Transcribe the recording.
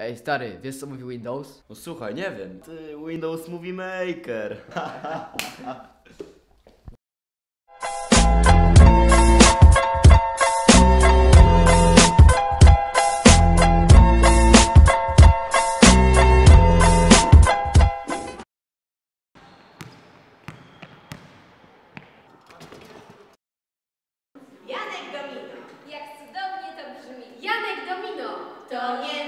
Ej, stary, wiesz co mówi Windows? No słuchaj, nie wiem. Ty Windows Movie Maker. Janek Domino. Jak cudownie to brzmi. Janek Domino. To nie